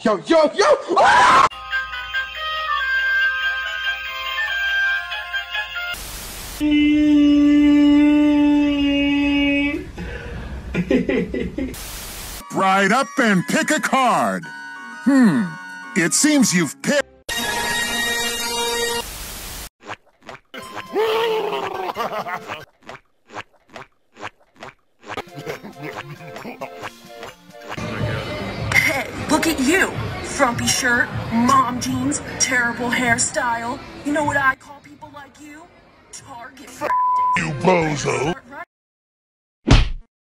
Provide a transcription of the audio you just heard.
Yo, yo, yo! Ah! Ride up and pick a card. Hmm. It seems you've picked. Look at you. Frumpy shirt, mom jeans, terrible hairstyle. You know what I call people like you? Target. You bozo.